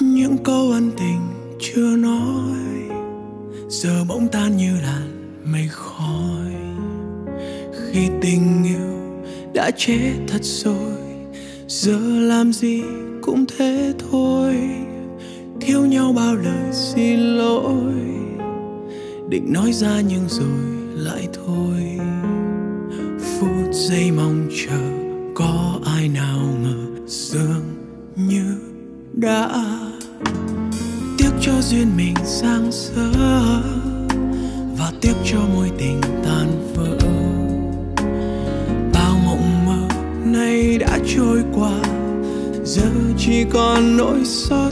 những câu ân tình chưa nói, giờ bỗng tan như làn mây khói. Khi tình yêu đã chết thật rồi, giờ làm gì cũng thế thôi. Thiếu nhau bao lời xin lỗi, định nói ra nhưng rồi lại thôi. Phút giây mong chờ, có ai nào ngờ dường như đã tiếc cho duyên mình sang sơ và tiếc cho mối tình tan vỡ. Bao mộng mơ nay đã trôi qua, giờ chỉ còn nỗi sầu